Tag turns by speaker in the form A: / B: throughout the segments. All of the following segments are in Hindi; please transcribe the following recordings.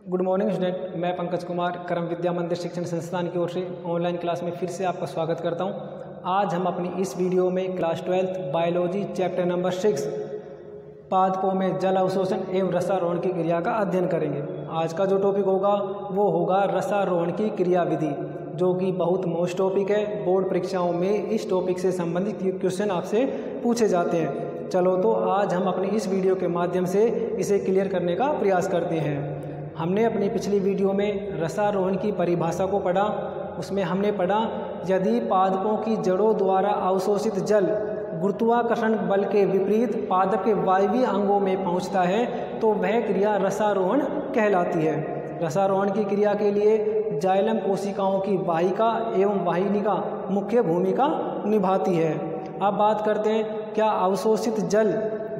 A: गुड मॉर्निंग स्टूडेंट, मैं पंकज कुमार, करम विद्या मंदिर शिक्षण संस्थान की ओर से ऑनलाइन क्लास में फिर से आपका स्वागत करता हूँ। आज हम अपनी इस वीडियो में class twelfth biology chapter number six पादपों में जल अवशोषण एवं रसारोहण की क्रिया का अध्ययन करेंगे। आज का जो टॉपिक होगा, वो होगा रसारोहण की क्रिया विधि जो कि बहुत मोस्ट टॉपिक है। बोर्ड परीक्षाओं में इस टॉपिक से संबंधित क्वेश्चन आपसे पूछे जाते हैं। चलो तो आज हम अपनी इस वीडियो के माध्यम से इसे क्लियर करने का प्रयास करते हैं। हमने अपनी पिछली वीडियो में रसारोहण की परिभाषा को पढ़ा। उसमें हमने पढ़ा, यदि पादपों की जड़ों द्वारा अवशोषित जल गुरुत्वाकर्षण बल के विपरीत पादप के वायवीय अंगों में पहुँचता है तो वह क्रिया रसारोहण कहलाती है। रसारोहण की क्रिया के लिए जाइलम कोशिकाओं की वाहिका एवं वाहिनिका मुख्य भूमिका निभाती है। अब बात करते हैं, क्या अवशोषित जल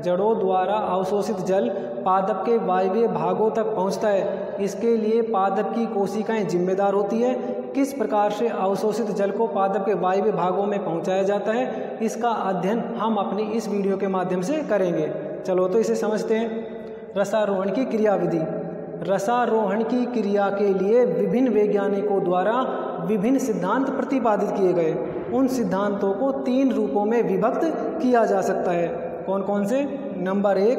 A: जड़ों द्वारा अवशोषित जल पादप के वायवीय भागों तक पहुँचता है। इसके लिए पादप की कोशिकाएँ जिम्मेदार होती है। किस प्रकार से अवशोषित जल को पादप के वायव्य भागों में पहुँचाया जाता है, इसका अध्ययन हम अपनी इस वीडियो के माध्यम से करेंगे। चलो तो इसे समझते हैं। रसारोहण की क्रियाविधि। रसारोहण की क्रिया के लिए विभिन्न वैज्ञानिकों द्वारा विभिन्न सिद्धांत प्रतिपादित किए गए। उन सिद्धांतों को तीन रूपों में विभक्त किया जा सकता है। कौन कौन से? नंबर एक,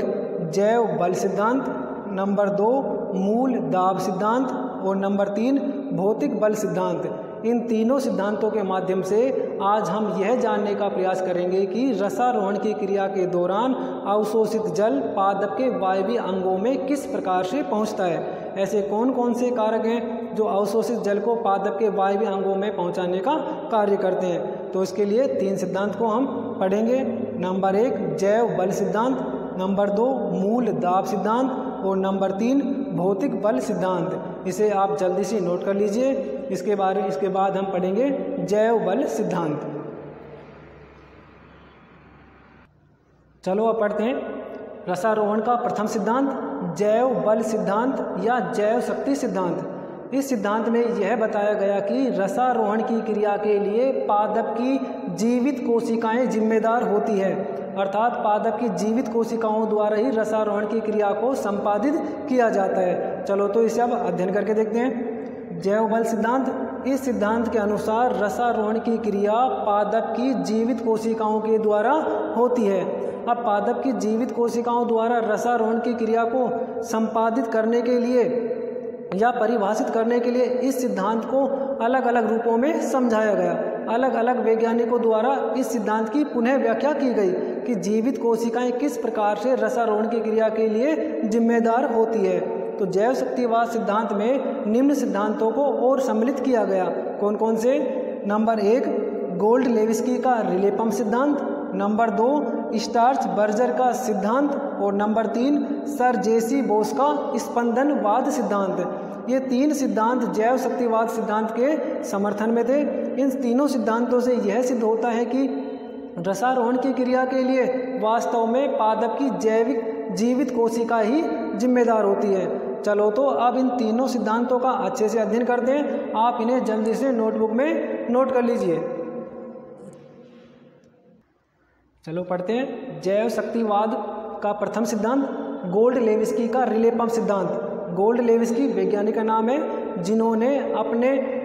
A: जैव बल सिद्धांत, नंबर दो, मूल दाब सिद्धांत, और नंबर तीन, भौतिक बल सिद्धांत। इन तीनों सिद्धांतों के माध्यम से आज हम यह जानने का प्रयास करेंगे कि रसारोहण की क्रिया के दौरान अवशोषित जल पादप के वायवीय अंगों में किस प्रकार से पहुँचता है? ऐसे कौन कौन से कारक हैं जो अवशोषित जल को पादप के वायवीय अंगों में पहुँचाने का कार्य करते हैं? तो इसके लिए तीन सिद्धांत को हम पढ़ेंगे। नंबर एक, जैव बल सिद्धांत, नंबर दो, मूल दाब सिद्धांत, और नंबर तीन, भौतिक बल सिद्धांत। इसे आप जल्दी से नोट कर लीजिए। इसके बारे, इसके बाद हम पढ़ेंगे जैव बल सिद्धांत। चलो अब पढ़ते हैं। रसारोहण का प्रथम सिद्धांत, जैव बल सिद्धांत या जैव शक्ति सिद्धांत। इस सिद्धांत में यह बताया गया कि रसारोहण की क्रिया के लिए पादप की जीवित कोशिकाएँ जिम्मेदार होती है। अर्थात पादप की जीवित कोशिकाओं द्वारा ही रसारोहण की क्रिया को संपादित किया जाता है। चलो तो इसे अब अध्ययन करके देखते हैं। जैव बल सिद्धांत, इस सिद्धांत के अनुसार रसारोहण की क्रिया पादप की जीवित कोशिकाओं के द्वारा होती है। अब पादप की जीवित कोशिकाओं द्वारा रसारोहण की क्रिया को संपादित करने के लिए या परिभाषित करने के लिए इस सिद्धांत को अलग अलग रूपों में समझाया गया। अलग अलग वैज्ञानिकों द्वारा इस सिद्धांत की पुनः व्याख्या की गई कि जीवित कोशिकाएँ किस प्रकार से रसारोहण की क्रिया के लिए जिम्मेदार होती है। तो जैव शक्तिवाद सिद्धांत में निम्न सिद्धांतों को और सम्मिलित किया गया। कौन कौन से? नंबर एक गोल्ड लेविस्की का रिलेपम सिद्धांत। नंबर दो स्टार्च बर्जर का सिद्धांत और नंबर तीन, सर जेसी बोस का स्पंदनवाद सिद्धांत। ये तीन सिद्धांत जैव शक्तिवाद सिद्धांत के समर्थन में थे। इन तीनों सिद्धांतों से यह सिद्ध होता है कि रसारोहण की क्रिया के लिए वास्तव में पादप की जैविक जीवित कोशिका ही जिम्मेदार होती है। चलो तो अब इन तीनों सिद्धांतों का अच्छे से अध्ययन करते हैं। आप इन्हें जल्दी से नोटबुक में नोट कर लीजिए। चलो पढ़ते हैं। जैव शक्तिवाद का प्रथम सिद्धांत, गोल्ड लेविस्की का रिले पंप सिद्धांत। गोल्ड लेविस्की वैज्ञानिक का नाम है, जिन्होंने अपने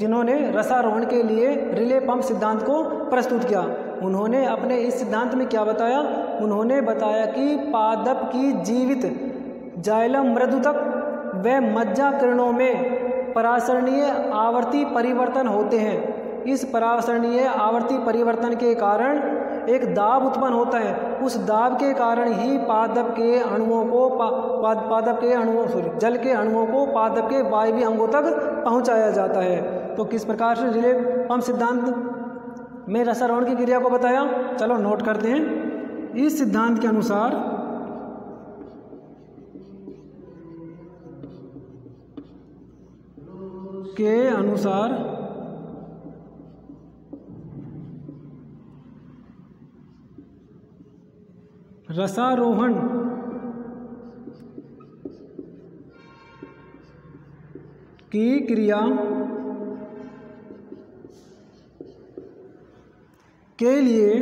A: जिन्होंने रसारोहण के लिए रिले पंप सिद्धांत को प्रस्तुत किया। उन्होंने अपने इस सिद्धांत में क्या बताया? उन्होंने बताया कि पादप की जीवित जाइलम मृदु तक व मज्जा किरणों में परासरणीय आवर्ती परिवर्तन होते हैं। इस परासरणीय आवर्ती परिवर्तन के कारण एक दाब उत्पन्न होता है। उस दाब के कारण ही पादप के अणुओं को पा, पादप के अणुओं सॉरी जल के अणुओं को पादप के वायवीय अंगों तक पहुँचाया जाता है। तो किस प्रकार से रिले पंप सिद्धांत में रसारोहण की क्रिया को बताया? चलो नोट करते हैं। इस सिद्धांत के अनुसार के अनुसार रसारोहण। की क्रिया के लिए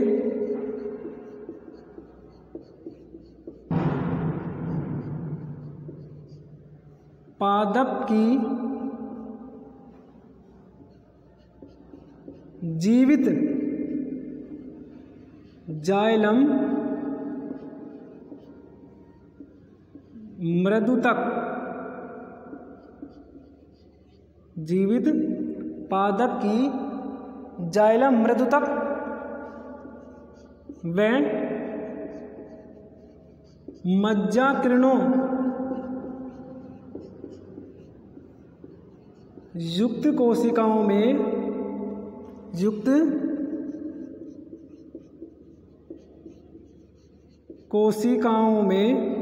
A: पादप की जीवित जाइलम मृदु तक। जीवित पादप की जाइलम मृदु तक। व मज्जा किरणों। युक्त कोशिकाओं में युक्त कोशिकाओं में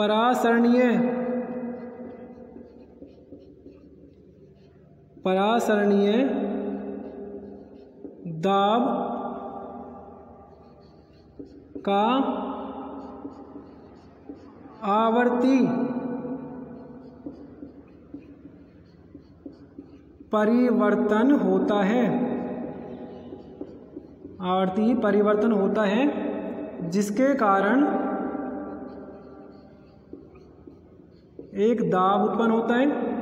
A: परासरणीय परासरणीय दाब का आवर्ती परिवर्तन होता है। आवर्ती परिवर्तन होता है जिसके कारण एक दाब उत्पन्न होता है।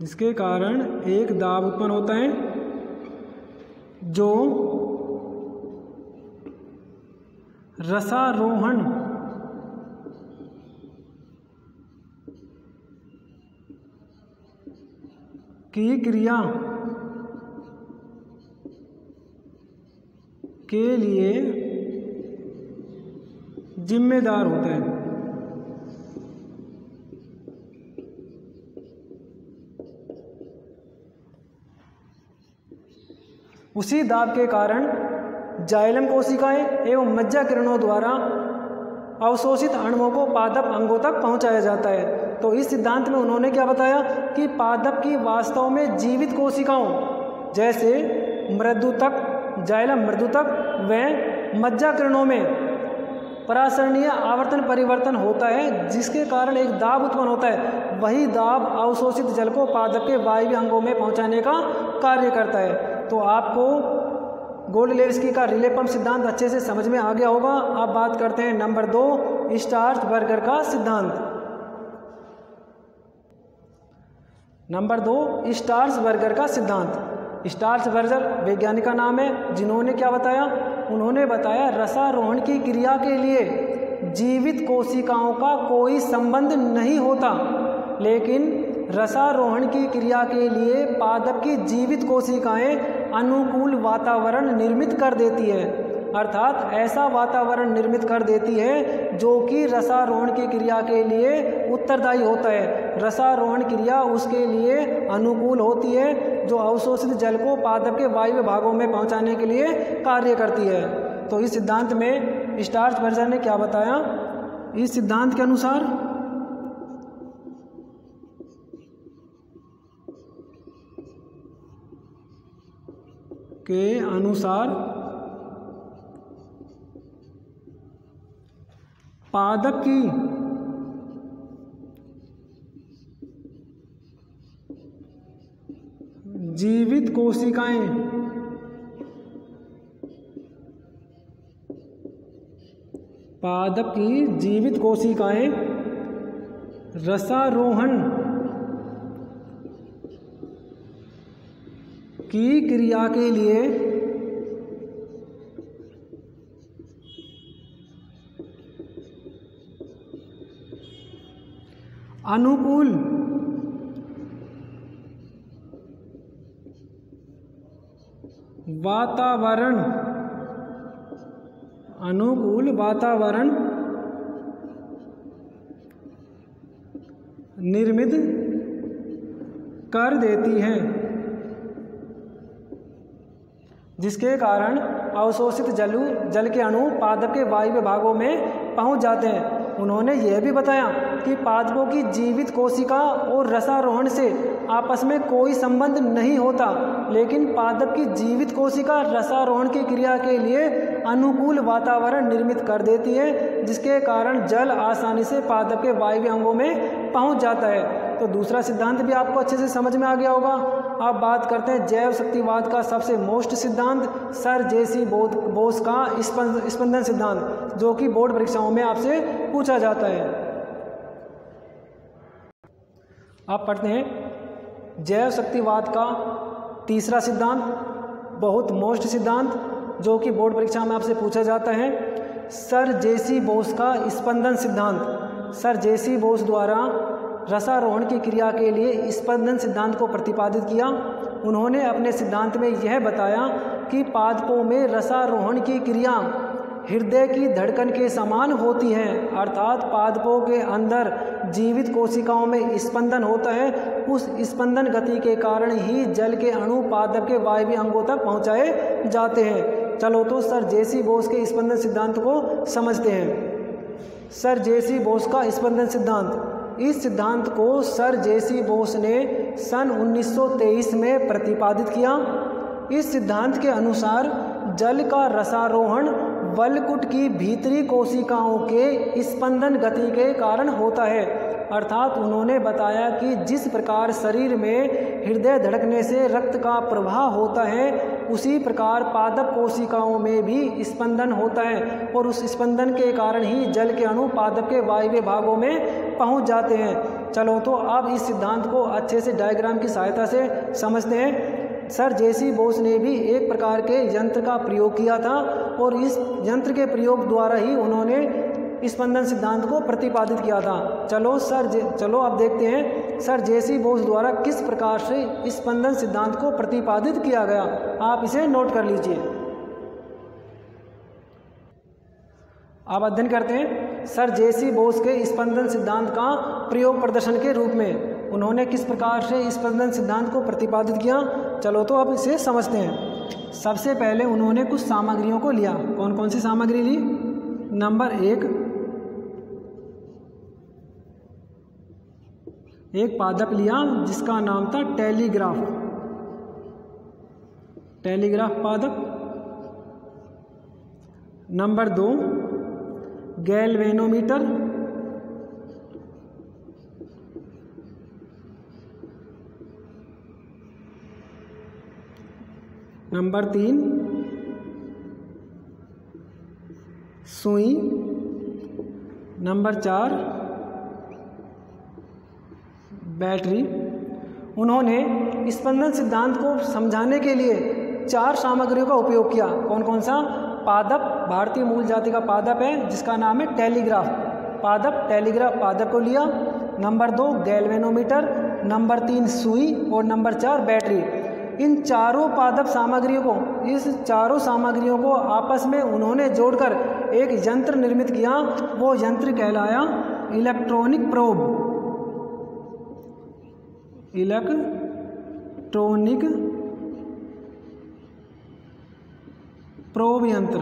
A: जिसके कारण एक दाब उत्पन्न होता है, जो रसारोहण की क्रिया के लिए जिम्मेदार होता है। उसी दाब के कारण जाइलम कोशिकाएँ एवं मज्जा किरणों द्वारा अवशोषित अणुओं को पादप अंगों तक पहुँचाया जाता है। तो इस सिद्धांत में उन्होंने क्या बताया कि पादप की वास्तव में जीवित कोशिकाओं, जैसे मृदु तक जाइलम मृदु तक व मज्जा किरणों में परासरणीय आवर्तन परिवर्तन होता है, जिसके कारण एक दाब उत्पन्न होता है। वही दाब अवशोषित जल को पादप के वायव्य अंगों में पहुँचाने का कार्य करता है। तो आपको गोल्ड लेवस्की का रिले पंप सिद्धांत अच्छे से समझ में आ गया होगा। अब बात करते हैं नंबर दो, स्टार्च बर्गर का सिद्धांत। नंबर दो स्टार्स बर्गर का सिद्धांत। स्टार्च वर्जर वैज्ञानिक का नाम है, जिन्होंने क्या बताया? उन्होंने बताया, रसारोहण की क्रिया के लिए जीवित कोशिकाओं का कोई संबंध नहीं होता, लेकिन रसारोहण की क्रिया के लिए पादप की जीवित कोशिकाएँ अनुकूल वातावरण निर्मित कर देती है। अर्थात ऐसा वातावरण निर्मित कर देती है जो कि रसारोहण की क्रिया के लिए उत्तरदायी होता है। रसारोहण क्रिया उसके लिए अनुकूल होती है, जो अवशोषित जल को पादप के वायु भागों में पहुँचाने के लिए कार्य करती है। तो इस सिद्धांत में स्टार्च बर्जर ने क्या बताया? इस सिद्धांत के अनुसार के अनुसार पादप की। जीवित कोशिकाएँ। पादप की जीवित कोशिकाएँ। रसारोहण की क्रिया के लिए अनुकूल। वातावरण। अनुकूल वातावरण। निर्मित कर देती है जिसके कारण अवशोषित जलू, जल के अणु पादप के वायु भागों में पहुँच जाते हैं। उन्होंने यह भी बताया कि पादपों की जीवित कोशिका और रसारोहण से आपस में कोई संबंध नहीं होता, लेकिन पादप की जीवित कोशिका रसारोहण की क्रिया के लिए अनुकूल वातावरण निर्मित कर देती है, जिसके कारण जल आसानी से पादप के वायव्य अंगों में पहुँच जाता है। तो दूसरा सिद्धांत भी आपको अच्छे से समझ में आ गया होगा। अब बात करते हैं जैव शक्तिवाद का सबसे मोस्ट सिद्धांत, सर जेसी बोस का स्पंदन सिद्धांत, जो कि बोर्ड परीक्षाओं में आपसे पूछा जाता है। आप पढ़ते हैं, जैव शक्तिवाद का तीसरा सिद्धांत, बहुत मोस्ट सिद्धांत, जो कि बोर्ड परीक्षा में आपसे पूछा जाता है, सर जेसी बोस का स्पंदन सिद्धांत। सर जेसी बोस द्वारा रसारोहण की क्रिया के लिए स्पंदन सिद्धांत को प्रतिपादित किया। उन्होंने अपने सिद्धांत में यह बताया कि पादपों में रसारोहण की क्रिया हृदय की धड़कन के समान होती है, अर्थात पादपों के अंदर जीवित कोशिकाओं में स्पंदन होता है। उस स्पंदन गति के कारण ही जल के अणु पादप के वायवीय अंगों तक पहुँचाए जाते हैं। चलो तो सर जेसी बोस के स्पंदन सिद्धांत को समझते हैं। सर जेसी बोस का स्पंदन सिद्धांत। इस सिद्धांत को सर जेसी बोस ने सन 1923 में प्रतिपादित किया। इस सिद्धांत के अनुसार जल का रसारोहण वलकुट की भीतरी कोशिकाओं के स्पंदन गति के कारण होता है। अर्थात उन्होंने बताया कि जिस प्रकार शरीर में हृदय धड़कने से रक्त का प्रवाह होता है, उसी प्रकार पादप कोशिकाओं में भी स्पंदन होता है और उस स्पंदन के कारण ही जल के अणु पादप के वायव्य भागों में पहुँच जाते हैं। चलो तो अब इस सिद्धांत को अच्छे से डायग्राम की सहायता से समझते हैं। सर जेसी बोस ने भी एक प्रकार के यंत्र का प्रयोग किया था और इस यंत्र के प्रयोग द्वारा ही उन्होंने स्पंदन सिद्धांत को प्रतिपादित किया था। चलो सर चलो अब देखते हैं, सर जेसी बोस द्वारा किस प्रकार से स्पंदन सिद्धांत को प्रतिपादित किया गया? आप इसे नोट कर लीजिए। आप अध्ययन करते हैं, सर जेसी बोस के स्पंदन सिद्धांत का प्रयोग प्रदर्शन के रूप में, उन्होंने किस प्रकार से स्पंदन सिद्धांत को प्रतिपादित किया? चलो तो अब इसे समझते हैं। सबसे पहले उन्होंने कुछ सामग्रियों को लिया। कौन कौन सी सामग्री ली? नंबर एक एक पादप लिया, जिसका नाम था टेलीग्राफ। टेलीग्राफ पादप। नंबर दो गैल्वेनोमीटर नंबर तीन, सुई। नंबर चार बैटरी। उन्होंने स्पंदन सिद्धांत को समझाने के लिए चार सामग्रियों का उपयोग किया। कौन कौन सा? पादप, भारतीय मूल जाति का पादप है, जिसका नाम है टेलीग्राफ। पादप टेलीग्राफ पादप को लिया। नंबर दो, गैल्वेनोमीटर। नंबर तीन, सुई। और नंबर चार, बैटरी। इन चारों पादप सामग्रियों को, इस चारों सामग्रियों को आपस में उन्होंने जोड़कर एक यंत्र निर्मित किया। वो यंत्र कहलाया इलेक्ट्रॉनिक प्रोब। इलेक्ट्रॉनिक प्रोब यंत्र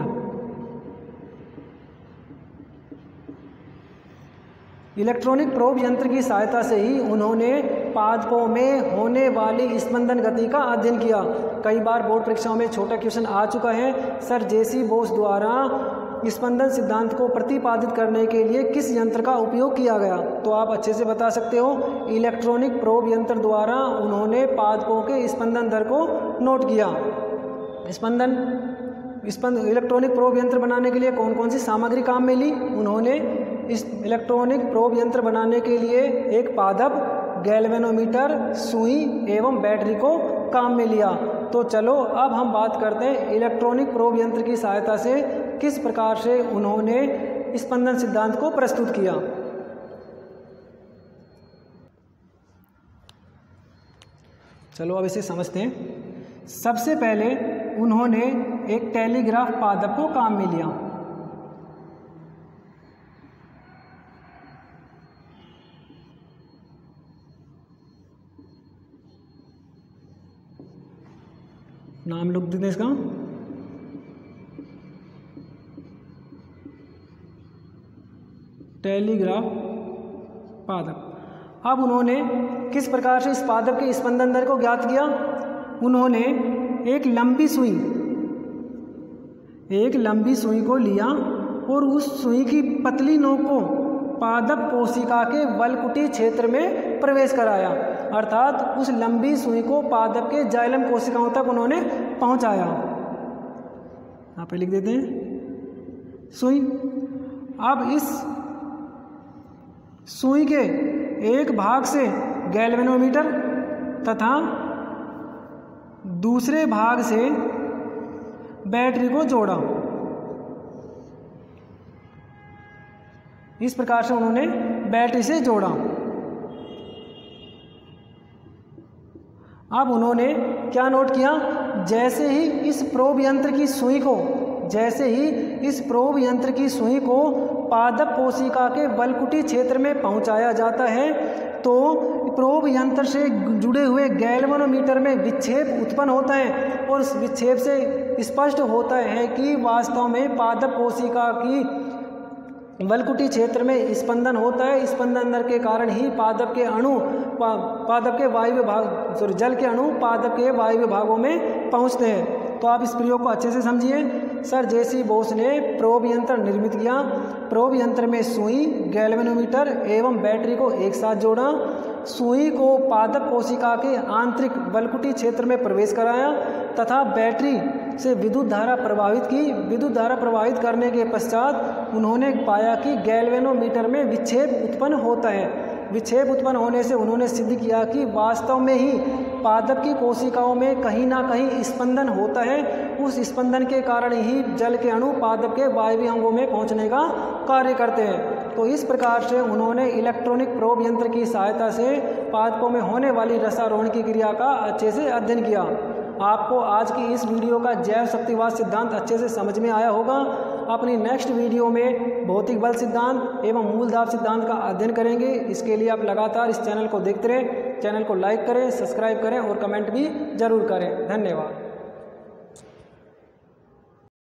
A: इलेक्ट्रॉनिक प्रोब यंत्र की सहायता से ही उन्होंने पादपों में होने वाली स्पंदन गति का अध्ययन किया। कई बार बोर्ड परीक्षाओं में छोटा क्वेश्चन आ चुका है। सर, जेसी बोस द्वारा स्पंदन सिद्धांत को प्रतिपादित करने के लिए किस यंत्र का उपयोग किया गया? तो आप अच्छे से बता सकते हो, इलेक्ट्रॉनिक प्रोब यंत्र द्वारा उन्होंने पादपों के स्पंदन दर को नोट किया। स्पंदन स्पंद इलेक्ट्रॉनिक प्रोब यंत्र बनाने के लिए कौन कौन सी सामग्री काम में ली? उन्होंने इस इलेक्ट्रॉनिक प्रोब यंत्र बनाने के लिए एक पादप, गैल्वेनोमीटर, सुई एवं बैटरी को काम में लिया। तो चलो, अब हम बात करते हैं इलेक्ट्रॉनिक प्रोब यंत्र की सहायता से किस प्रकार से उन्होंने स्पंदन सिद्धांत को प्रस्तुत किया। चलो, अब इसे समझते हैं। सबसे पहले उन्होंने एक टेलीग्राफ पादप को काम में लिया। नाम लिख देते हैं इसका? टेलीग्राफ पादप। अब उन्होंने किस प्रकार से इस पादप के स्पंदन दर को ज्ञात किया? उन्होंने एक लंबी सुई, एक लंबी सुई को लिया और उस सुई की पतली नोक को पादप कोशिका के वलकुटी क्षेत्र में प्रवेश कराया। अर्थात उस लंबी सुई को पादप के जाइलम कोशिकाओं तक उन्होंने पहुँचाया। यहाँ पे लिख देते हैं। सुई, अब इस सुई के एक भाग से गैल्वेनोमीटर तथा दूसरे भाग से बैटरी को जोड़ा। इस प्रकार से उन्होंने बैटरी से जोड़ा। अब उन्होंने क्या नोट किया? जैसे ही इस प्रोब यंत्र की सुई को, जैसे ही इस प्रोब यंत्र की सुई को पादप कोशिका के बलकुटी क्षेत्र में पहुँचाया जाता है तो प्रोब यंत्र से जुड़े हुए गैल्वनोमीटर में विक्षेप उत्पन्न होता है और उस विक्षेप से स्पष्ट होता है कि वास्तव में पादप कोशिका की बलकुटी क्षेत्र में स्पंदन होता है। स्पंदन के कारण ही पादप के अणु पा, पादप के वायु विभाग सॉरी जल के अणु पादप के वायु विभागों में पहुँचते हैं। तो आप इस प्रयोग को अच्छे से समझिए। सर जेसी बोस ने प्रोब यंत्र निर्मित किया। प्रोब यंत्र में सुई गैल्वेनोमीटर एवं बैटरी को एक साथ जोड़ा। सुई को पादप कोशिका के आंतरिक बलकुटी क्षेत्र में प्रवेश कराया तथा बैटरी से विद्युत धारा प्रभावित की। विद्युत धारा प्रभावित करने के पश्चात उन्होंने पाया कि गैल्वेनोमीटर में विक्षेप उत्पन्न होता है। विक्षेप उत्पन्न होने से उन्होंने सिद्ध किया कि वास्तव में ही पादप की कोशिकाओं में कहीं ना कहीं स्पंदन होता है। उस स्पंदन के कारण ही जल के अणु पादप के वायवी अंगों में पहुँचने का कार्य करते हैं। तो इस प्रकार से उन्होंने इलेक्ट्रॉनिक प्रोब यंत्र की सहायता से पादपों में होने वाली रसारोहण की क्रिया का अच्छे से अध्ययन किया। आपको आज की इस वीडियो का जैव शक्तिवाद सिद्धांत अच्छे से समझ में आया होगा। अपनी नेक्स्ट वीडियो में भौतिक बल सिद्धांत एवं मूलधाप सिद्धांत का अध्ययन करेंगे। इसके लिए आप लगातार इस चैनल को देखते रहें। चैनल को लाइक करें, सब्सक्राइब करें और कमेंट भी ज़रूर करें। धन्यवाद।